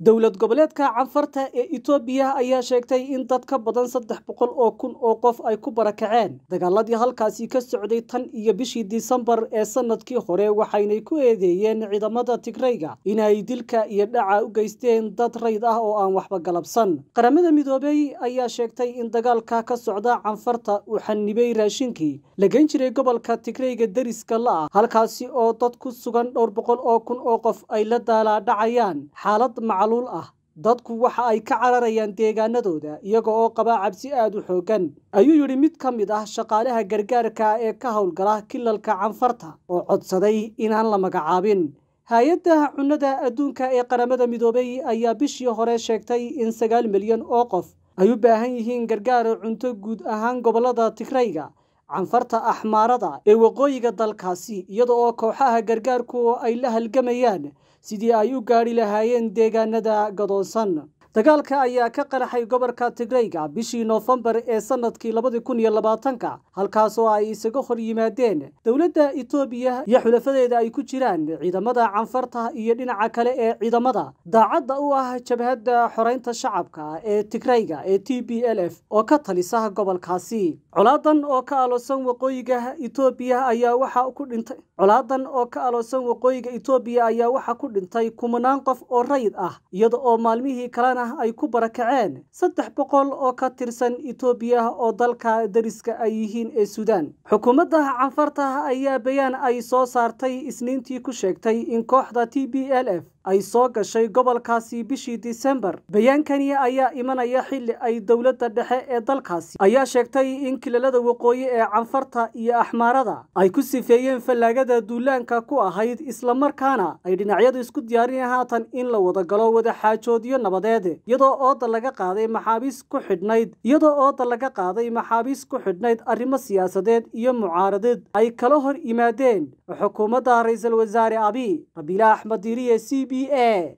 dowlad goboleedka canfarta ee itoobiya ayaa sheegtay in dad ka badan saddex boqol oo kun oo qof ay ku barakaceen. Dagaaladii halkaasi ka socday tan iyo bishii disembar ee sannadkii hore waxaynay ku eedeeyeen ciidamada tigrayga inay dilka iyo dhaca u geysteen dad rayd ah oo aan waxba galabsan. Qaramada midoobey ayaa sheegtay in dagaalka ka socda canfarta uu xanibay raashinkii la geyn jiray gobolka tigrayga deriska la ah halkaasi oo dad ku sugan dhowr boqol oo kun oo qof ay la daalaadhacayaan xaalad macluul ah. Dadku waxa ay ka cararayaan deegaanadooda iyaga oo qabaa cabsi aada u xooggan ayuu yidhi mid ka mid ah shaqaalaha gargaarka ee ka howlgala kilalka canfarta oo codsaday inaan la magacaabin. Hay'adda cunnada adduunka ee qaramada midoobey ayaa bishii hore sheegtay in sagaal milyan oo qof ay u baahan yihiin gargaar cunto guud ahaan gobollada tigrayga canfarta axmaarada ee waqooyiga dalkaasi iyada oo kooxaha gargaarku ay la halgamayaan sidii ay u gaadhi lahaayeen deegaanada gadoonsan dagaalka ayaa ka qaraxay gobolka tigrayga bishii noofembar ee sannadkii labadi kun iyo labaatanka halkaasoo ay isaga hor yimaadeen dowladda itoobiya iyo xulafadeeda ay ku jiraan ciidamada canfarta iyo dhinaca kale ee ciidamada. Daacadda u ah jabhadda xoreynta shacabka ee tigrayga ee t b l f oo ka talisa gobolkaasi colaadan oo ka aloosan waqooyiga itoobiya ayaa waxa ku dhintay. Colaadan oo ka aloosan waqooyiga itoobiya ayaa waxaa ku dhintay kumanaan qof oo rayid ah iyada oo maalmihii kalena ay ku barakaceen saddex boqol oo ka tirsan itoobiya oo dalka deriska ay yihiin ee suudaan. Xukuumadda canfarta ayaa bayaan ay soo saartay isniintii ku sheegtay in kooxda t b l f ay soo gashay gobolkaasi bishii disembar bayaankani ayaa imanaya xilli ay dowladda dhexe ee dalkaasi. Ayaa sheegtay in kilalada waqooyi ee canfarta iyo axmaarada ay ku sifeeyeen fallaagada duulaanka ku ahayd islamarkaana ay dhinacyadu isku diyaarin haatan in la wada galo wada xaajoodyo nabadeed iyadoo ooda laga qaaday maxaabiis ku xidhnayd iyadoo ooda laga qaaday maxaabiis ku xidhnayd arrimo siyaasadeed iyo mucaaradeed. Ay kala hor yimaadeen xukuumadda ra'iisul wasaare abiy qabiile axmed diiriye c b the air